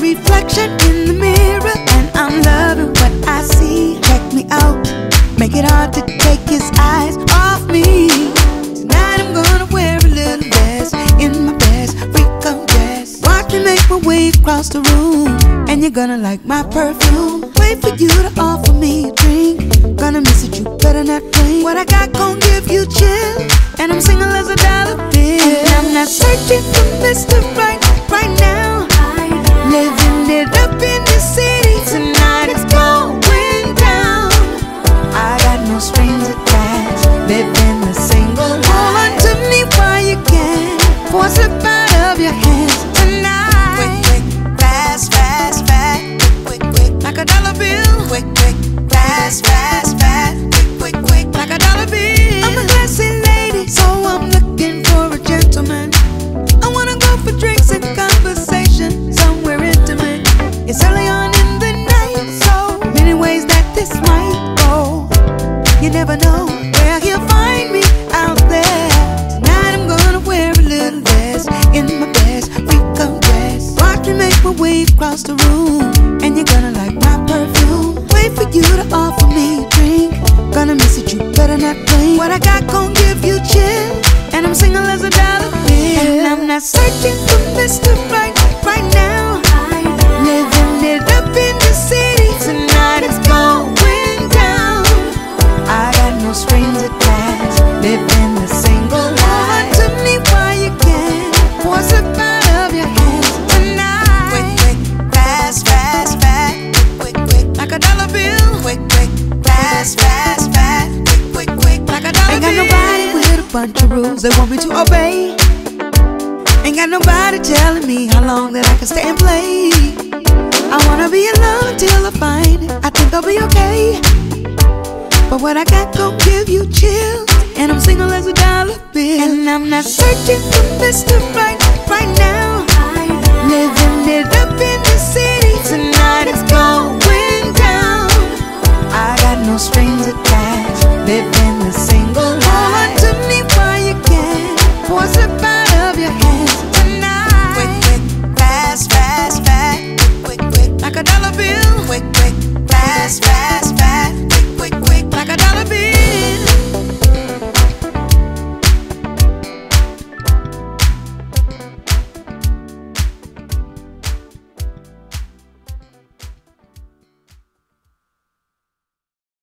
reflection in the mirror and I'm loving what I see. Check me out, make it hard to take his eyes off me. Tonight I'm gonna wear a little vest in my best freakum dress. Watch me make my way across the room, and you're gonna like my perfume. Wait for you to offer me a drink. Gonna miss it, you better not drink. What I got gonna give you chill, and I'm single as a dollar bill. And I'm not searching for Mr. Right right now. Slip out of your hands tonight. Quick, quick, fast, fast, fast, quick, quick, quick, like a dollar bill. Quick, quick, fast, fast, fast, quick, quick, quick, like a dollar bill. I'm a classy lady, so I'm looking for a gentleman. I wanna go for drinks and conversation somewhere intimate. It's early on in the night, so many ways that this might go. You never know across the room, and you're gonna like my perfume. Wait for you to offer me a drink. Gonna miss it, you better not blink. What I got gon' give you chill, bunch of rules they want me to obey. Ain't got nobody telling me how long that I can stay and play. I wanna be in love until I find it. I think I'll be okay. But what I got gon' give you chills, and I'm single as a dollar bill. And I'm not searching for tonight. Quick, quick, fast, fast, fast. Quick, quick, like a dollar bill.